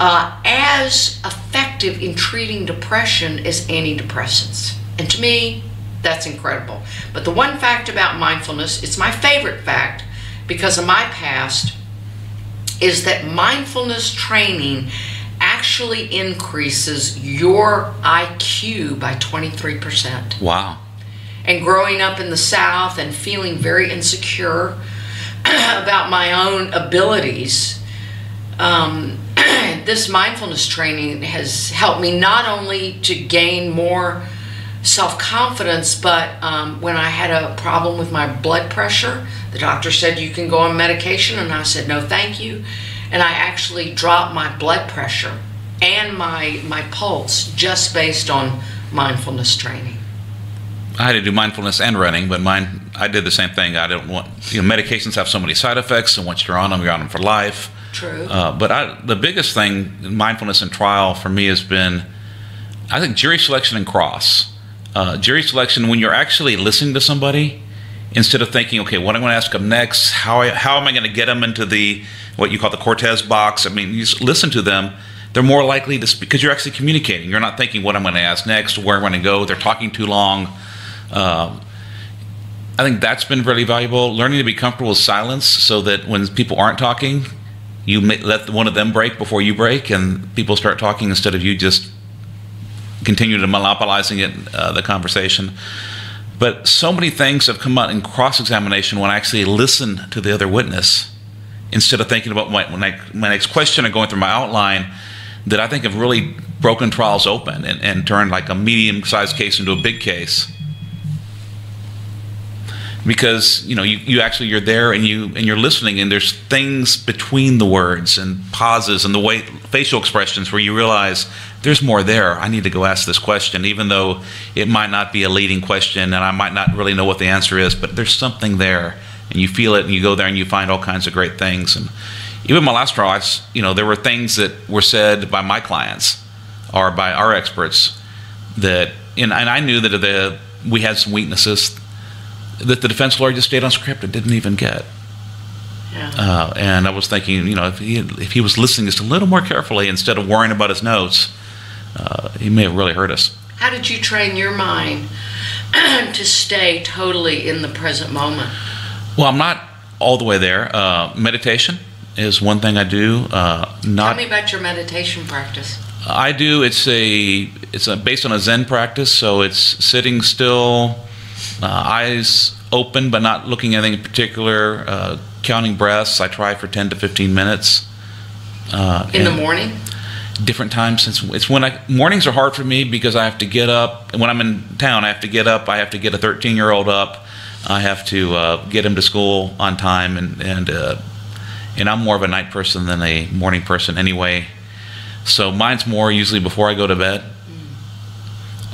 uh, as effective in treating depression as antidepressants. And to me, that's incredible. But the one fact about mindfulness, it's my favorite fact because of my past, is that mindfulness training actually increases your IQ by 23%. Wow. And growing up in the South and feeling very insecure *clears throat* about my own abilities, um, *clears throat* this mindfulness training has helped me not only to gain more self confidence, but um, when I had a problem with my blood pressure, the doctor said you can go on medication, and I said no, thank you. And I actually dropped my blood pressure and my my pulse just based on mindfulness training. I had to do mindfulness and running, but mine I did the same thing. I don't want you know medications have so many side effects, and once you're on them, you're on them for life. True. Uh, but I, the biggest thing, mindfulness and trial for me has been, I think jury selection and cross. Uh, jury selection when you're actually listening to somebody instead of thinking, okay, what am I going to ask them next? How I, how am I going to get them into the what you call the Cortez box? I mean, you listen to them. They're more likely to because you're actually communicating. You're not thinking what I'm going to ask next, where I'm going to go. They're talking too long. Um, I think that's been really valuable. Learning to be comfortable with silence, so that when people aren't talking, you let one of them break before you break, and people start talking instead of you just continue to monopolizing it, uh, the conversation. But so many things have come out in cross examination when I actually listen to the other witness instead of thinking about my, my, next question or going through my outline that I think have really broken trials open and, and turned like a medium sized case into a big case because you know you, you actually you're there and you and you're listening and there's things between the words and pauses and the way facial expressions where you realize there's more there. I need to go ask this question even though it might not be a leading question and i might not really know what the answer is but there's something there. And you feel it and you go there and you find all kinds of great things. And even my last trial I, you know there were things that were said by my clients or by our experts that and, and i knew that the we had some weaknesses that the defense lawyer just stayed on script and didn't even get. Yeah. Uh, and I was thinking, you know, if he if he was listening just a little more carefully instead of worrying about his notes, uh, he may have really hurt us. How did you train your mind *clears throat* to stay totally in the present moment? Well, I'm not all the way there. Uh, meditation is one thing I do. Uh, not. Tell me about your meditation practice. I do. It's a it's a, based on a Zen practice, so it's sitting still eyes open but not looking at anything in particular, uh, counting breaths. I try for 10 to 15 minutes. Uh, in the morning? Different times since it's when I mornings are hard for me because I have to get up. And when I'm in town, I have to get up. I have to get a 13 year old up. I have to uh, get him to school on time, and and uh, and I'm more of a night person than a morning person anyway. So mine's more usually before I go to bed.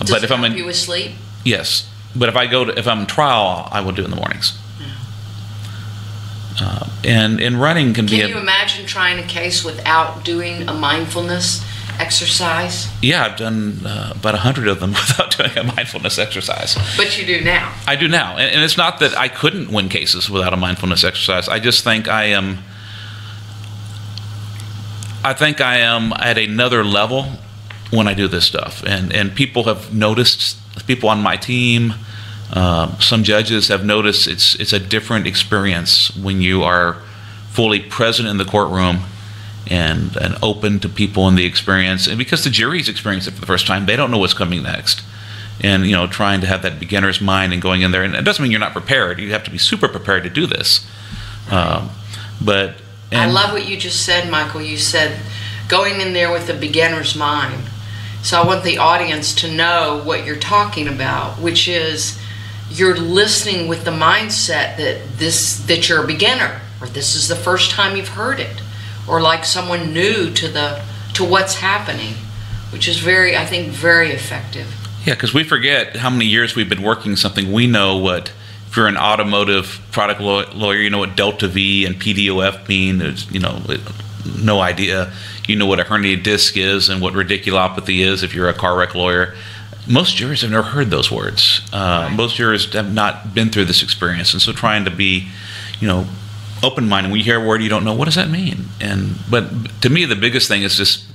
Does but if I'm in, you asleep? Yes, but if I go to if I'm in trial, I will do it in the mornings. Uh, and and running can, can be. Can you a, imagine trying a case without doing a mindfulness exercise? Yeah, I've done uh, about a hundred of them *laughs* without doing a mindfulness exercise. But you do now. I do now, and, and it's not that I couldn't win cases without a mindfulness exercise. I just think I am. I think I am at another level when I do this stuff, and and people have noticed people on my team. Uh, some judges have noticed it's it's a different experience when you are fully present in the courtroom and and open to people in the experience. And because the jury's experienced it for the first time, they don't know what's coming next. And you know, trying to have that beginner's mind and going in there, and it doesn't mean you're not prepared. You have to be super prepared to do this. Um, but I love what you just said, Michael. You said going in there with a beginner's mind so I want the audience to know what you're talking about, which is you're listening with the mindset that this that you're a beginner or this is the first time you've heard it or like someone new to the to what's happening, which is very I think very effective. Yeah, because we forget how many years we've been working something. We know what if you're an automotive product lawyer, you know what delta V and PDOF mean. There's you know no idea you know what a herniated disc is and what radiculopathy is if you're a car wreck lawyer. Most jurors have never heard those words. Uh, right. Most jurors have not been through this experience, and so trying to be, you know, open minded when you hear a word you don't know, what does that mean? And but to me, the biggest thing is just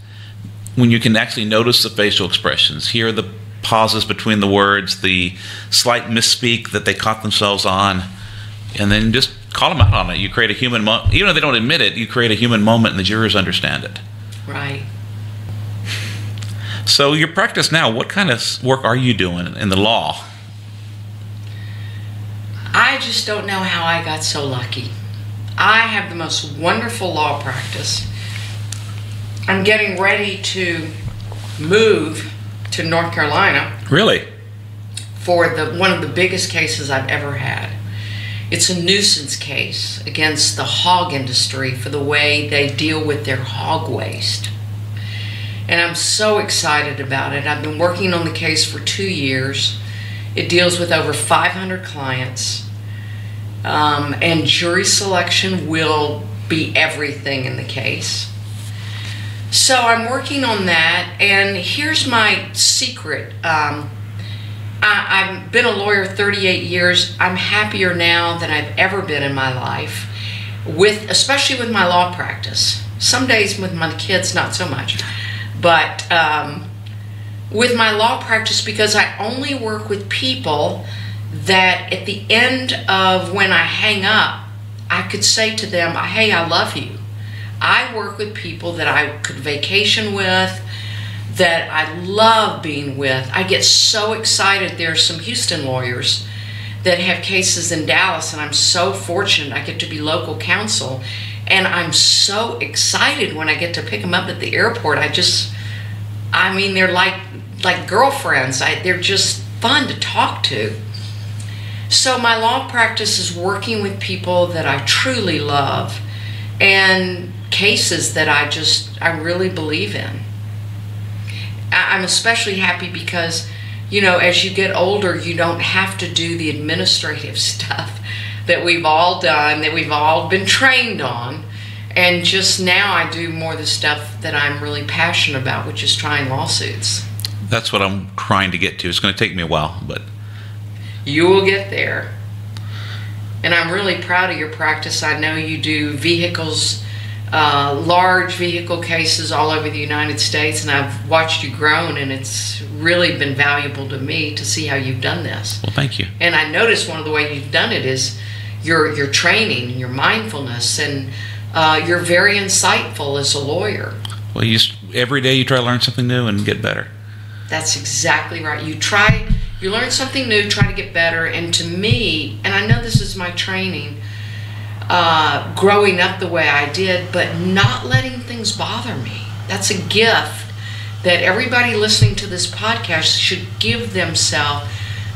when you can actually notice the facial expressions, hear the pauses between the words, the slight misspeak that they caught themselves on, and then just call them out on it. You create a human, moment, even if they don't admit it, you create a human moment, and the jurors understand it. Right. So your practice now, what kind of work are you doing in the law? I just don't know how I got so lucky. I have the most wonderful law practice. I'm getting ready to move to North Carolina Really? for the one of the biggest cases I've ever had. It's a nuisance case against the hog industry for the way they deal with their hog waste. And I'm so excited about it. I've been working on the case for two years. It deals with over 500 clients. Um, and jury selection will be everything in the case. So I'm working on that, and here's my secret. Um, I, I've been a lawyer 38 years. I'm happier now than I've ever been in my life, with especially with my law practice. Some days with my kids, not so much, but um, with my law practice because I only work with people that at the end of when I hang up, I could say to them, "Hey, I love you." I work with people that I could vacation with, that I love being with. I get so excited. There are some Houston lawyers that have cases in Dallas, and I'm so fortunate I get to be local counsel. And I'm so excited when I get to pick them up at the airport. I just, I mean, they're like like girlfriends. I, they're just fun to talk to. So my law practice is working with people that I truly love, and cases that I just I really believe in. I'm especially happy because, you know, as you get older, you don't have to do the administrative *laughs* stuff that we've all done, that we've all been trained on. And just now I do more of the stuff that I'm really passionate about, which is trying lawsuits. That's what I'm trying to get to. It's going to take me a while, but you will get there. And I'm really proud of your practice. I know you do vehicles uh, large vehicle cases all over the United States, and I've watched you grown, and it's really been valuable to me to see how you've done this. Well, thank you. And I noticed one of the ways you've done it is your your training, and your mindfulness, and uh, you're very insightful as a lawyer. Well, you every day you try to learn something new and get better. That's exactly right. You try, you learn something new, try to get better, and to me, and I know this is my training uh, growing up the way I did, but not letting things bother me. That's a gift that everybody listening to this podcast should give themselves.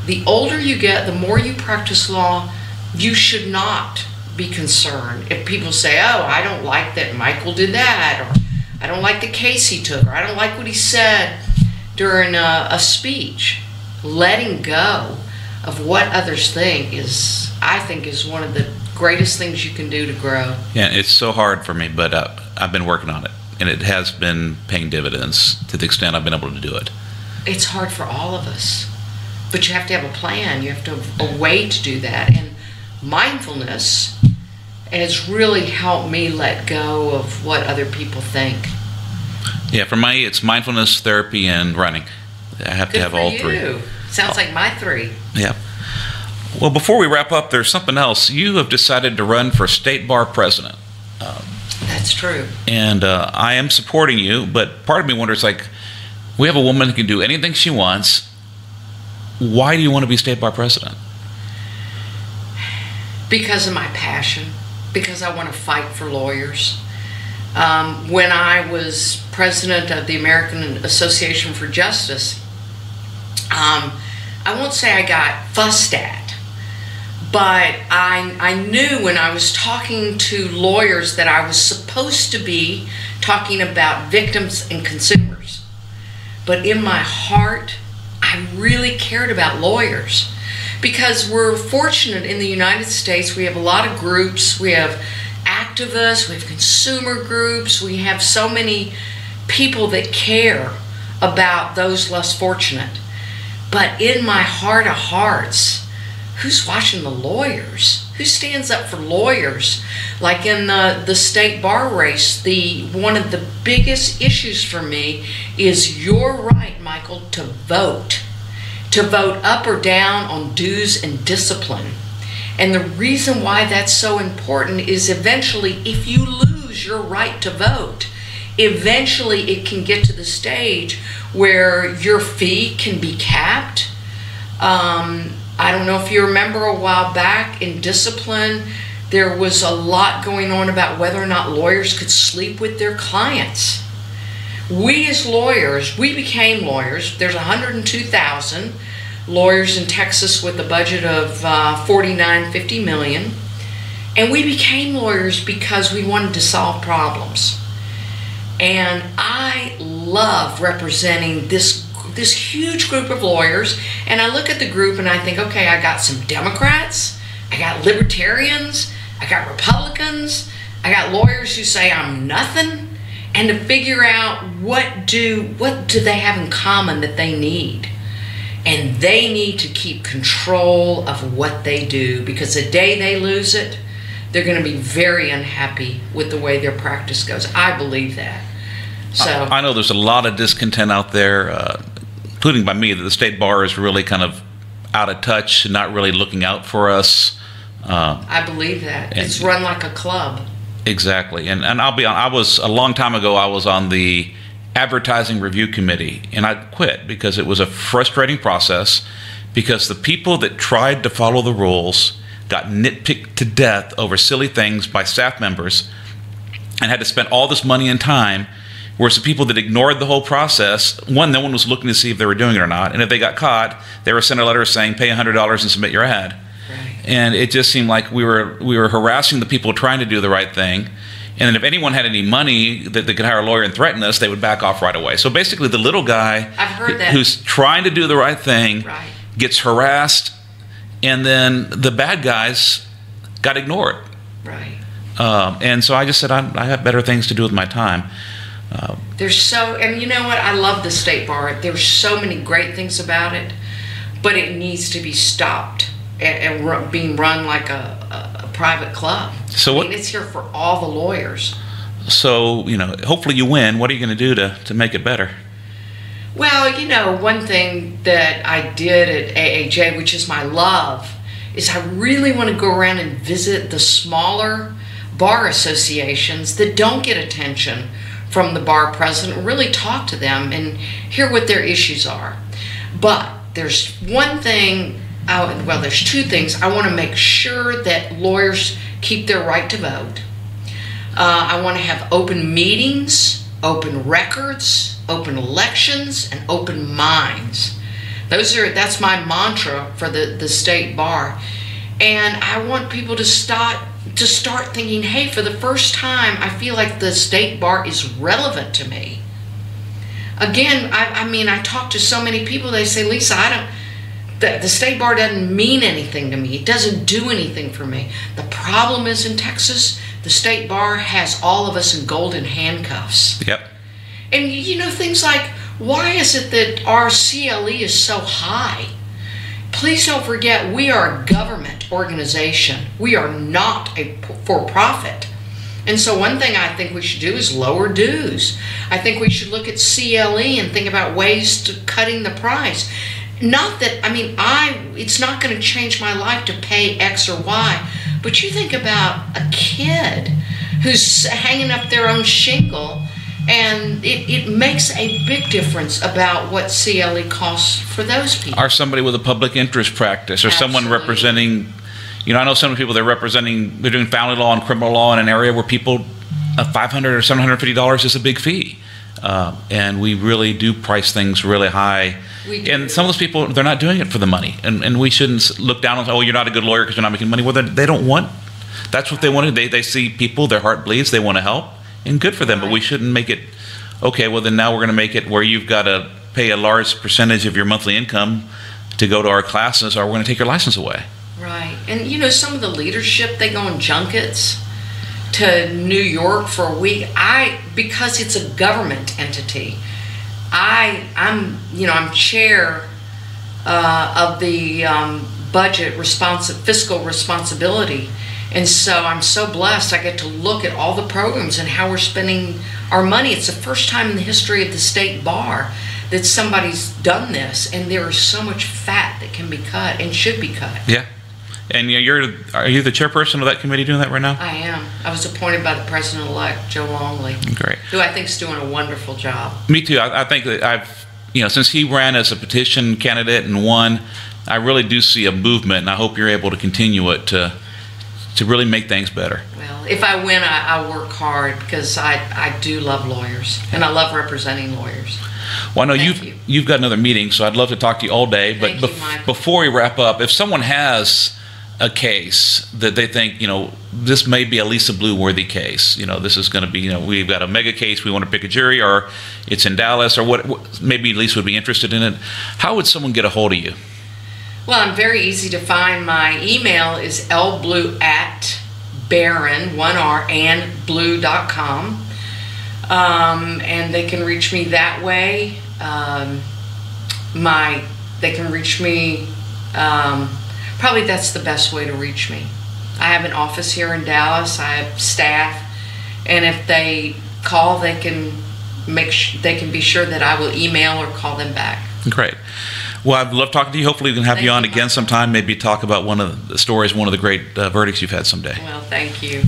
The older you get, the more you practice law, you should not be concerned if people say, Oh, I don't like that Michael did that, or I don't like the case he took, or I don't like what he said during a, a speech. Letting go of what others think is, I think, is one of the greatest things you can do to grow. Yeah, it's so hard for me, but uh, I've been working on it, and it has been paying dividends to the extent I've been able to do it. It's hard for all of us, but you have to have a plan. You have to have a way to do that, and mindfulness has really helped me let go of what other people think. Yeah, for me, it's mindfulness, therapy, and running. I have Good to have all you. three. Sounds like my three. Yeah. Well, before we wrap up, there's something else. You have decided to run for state bar president. Um, That's true. and uh, I am supporting you, but part of me wonders like, we have a woman who can do anything she wants. Why do you want to be state bar president? Because of my passion, because I want to fight for lawyers. Um, when I was president of the American Association for Justice, um, I won't say I got fussed at, but I, I knew when I was talking to lawyers that I was supposed to be talking about victims and consumers. But in my heart, I really cared about lawyers because we're fortunate in the United States. We have a lot of groups, we have activists, we have consumer groups, we have so many people that care about those less fortunate. But in my heart of hearts, who's watching the lawyers? Who stands up for lawyers? Like in the, the state bar race, the one of the biggest issues for me is your right, Michael, to vote. To vote up or down on dues and discipline. And the reason why that's so important is eventually if you lose your right to vote, eventually it can get to the stage where your fee can be capped. Um, I don't know if you remember a while back in discipline, there was a lot going on about whether or not lawyers could sleep with their clients. We as lawyers, we became lawyers. There's 102,000 lawyers in Texas with a budget of uh, 49, 50 million. And we became lawyers because we wanted to solve problems. And I love representing this this huge group of lawyers and I look at the group and I think, okay, I got some Democrats, I got libertarians, I got Republicans, I got lawyers who say I'm nothing and to figure out what do what do they have in common that they need. And they need to keep control of what they do because the day they lose it, they're going to be very unhappy with the way their practice goes. I believe that. So I know there's a lot of discontent out there, uh, including by me, that the state bar is really kind of out of touch and not really looking out for us. Uh, I believe that. And- It's run like a club. Exactly, and and I'll be on. I was a long time ago. I was on the advertising review committee, and I quit because it was a frustrating process. Because the people that tried to follow the rules got nitpicked to death over silly things by staff members, and had to spend all this money and time. Whereas the people that ignored the whole process, one, no one was looking to see if they were doing it or not, and if they got caught, they were sent a letter saying, "Pay hundred dollars and submit your ad." and it just seemed like we were we were harassing the people trying to do the right thing. And then if anyone had any money that they could hire a lawyer and threaten us, they would back off right away. So basically, the little guy I've heard that. who's trying to do the right thing Right. gets harassed, and then the bad guys got ignored. Right. Um, and so I just said, I, I have better things to do with my time. There's so, and you know what? I love the state bar. There's so many great things about it, but it needs to be stopped and, and being run like a, a, private club. So I what- mean, it's here for all the lawyers. So you know, hopefully you win. What are you going to do to to make it better? Well, you know, one thing that I did at AAJ, which is my love, is I really want to go around and visit the smaller bar associations that don't get attention from the bar president, really talk to them and hear what their issues are. But there's one thing, I, well, there's two things. I want to make sure that lawyers keep their right to vote. Uh, I want to have open meetings, open records, open elections, and open minds. Those are that's my mantra for the, the state bar. And I want people to start to start thinking, hey, for the first time, I feel like the state bar is relevant to me. Again, I, I mean, I talk to so many people. They say, Lisa, I don't. The, the state bar doesn't mean anything to me. It doesn't do anything for me. The problem is in Texas, the state bar has all of us in golden handcuffs. Yep. And you know, things like why is it that our CLE is so high? Please don't forget, we are a government organization. We are not a for profit. And so, one thing I think we should do is lower dues. I think we should look at CLE and think about ways to cutting the price. Not that, I mean, I, it's not going to change my life to pay X or Y, but you think about a kid who's hanging up their own shingle and it, it makes a big difference about what CLE costs for those people. or somebody with a public interest practice or someone representing you know i know some people they're representing they're doing family law and criminal law in an area where people uh, 500 or 750 dollars is a big fee. Uh, and we really do price things really high. We do. and some of those people they're not doing it for the money. And, and we shouldn't look down on oh you're not a good lawyer because you're not making money. Well they, they don't want that's what they want to they, they see people their heart bleeds they want to help and good for them but we shouldn't make it okay well then now we're going to make it where you've got to pay a large percentage of your monthly income to go to our classes or we're going to take your license away Right. And you know, some of the leadership, they go on junkets to New York for a week. I because it's a government entity. I I'm you know I'm chair uh, of the um, budget responsi- fiscal responsibility, and so I'm so blessed. I get to look at all the programs and how we're spending our money. It's the first time in the history of the state bar that somebody's done this, and there is so much fat that can be cut and should be cut. yeah And you're are you the chairperson of that committee doing that right now? I am. I was appointed by the president-elect, Joe Longley, Great. who I think is doing a wonderful job. Me too. I, I think that I've, you know, since he ran as a petition candidate and won, I really do see a movement, and I hope you're able to continue it to to really make things better. Well, if I win, I, I work hard because I, I do love lawyers and I love representing lawyers. Well, I know Thank you've you. you've got another meeting, so I'd love to talk to you all day. But you, bef- Michael. before we wrap up, if someone has a case that they think, you know, this may be a Lisa Blue worthy case, you know, this is going to be, you know, we've got a mega case, we want to pick a jury, or it's in Dallas, or what, what maybe Lisa would be interested in it. How would someone get a hold of you? Well, I'm very easy to find. My email is lblue at baron, one R, and blue.com. Um, and they can reach me that way. Um, my, they can reach me, um, probably that's the best way to reach me. I have an office here in Dallas, I have staff, and if they call, they can make, they can be sure that I will email or call them back. Great. Well, I've loved talking to you. Hopefully, we can have Thank you on you, again sometime. Maybe talk about one of the stories, one of the great uh, verdicts you've had someday. Well, thank you.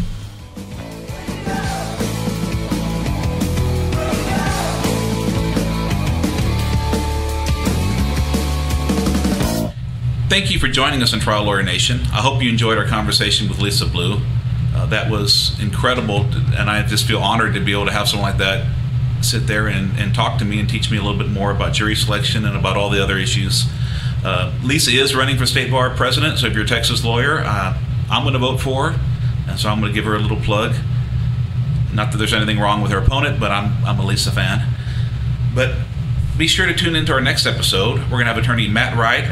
Thank you for joining us on Trial Lawyer Nation. I hope you enjoyed our conversation with Lisa Blue. Uh, that was incredible, and I just feel honored to be able to have someone like that sit there and, and talk to me and teach me a little bit more about jury selection and about all the other issues. Uh, Lisa is running for state bar president, so if you're a Texas lawyer, uh, I'm going to vote for her, and so I'm going to give her a little plug. Not that there's anything wrong with her opponent, but I'm, I'm a Lisa fan. But be sure to tune into our next episode. We're going to have attorney Matt Wright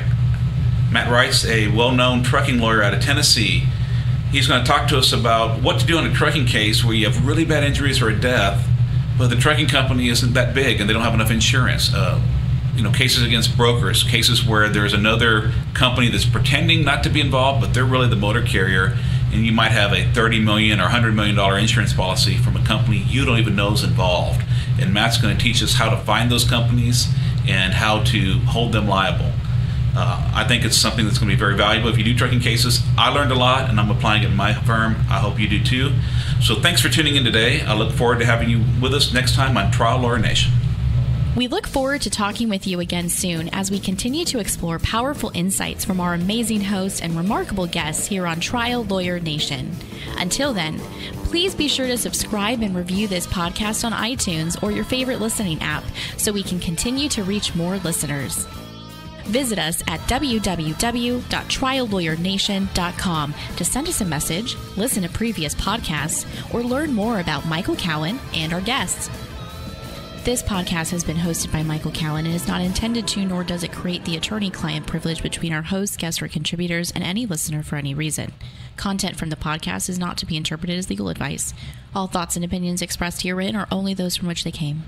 Matt Wright's a well known trucking lawyer out of Tennessee. He's going to talk to us about what to do in a trucking case where you have really bad injuries or a death, but the trucking company isn't that big and they don't have enough insurance. Uh, you know, cases against brokers, cases where there's another company that's pretending not to be involved, but they're really the motor carrier, and you might have a 30 million or 100 million dollar insurance policy from a company you don't even know is involved. And Matt's going to teach us how to find those companies and how to hold them liable. Uh, I think it's something that's going to be very valuable if you do trucking cases. I learned a lot, and I'm applying it in my firm. I hope you do too. So thanks for tuning in today. I look forward to having you with us next time on Trial Lawyer Nation. We look forward to talking with you again soon as we continue to explore powerful insights from our amazing host and remarkable guests here on Trial Lawyer Nation. Until then, please be sure to subscribe and review this podcast on iTunes or your favorite listening app so we can continue to reach more listeners. Visit us at www.triallawyernation.com to send us a message, listen to previous podcasts, or learn more about Michael Cowen and our guests. This podcast has been hosted by Michael Cowen and is not intended to, nor does it create the attorney client privilege between our hosts, guests, or contributors and any listener for any reason. Content from the podcast is not to be interpreted as legal advice. All thoughts and opinions expressed herein are only those from which they came.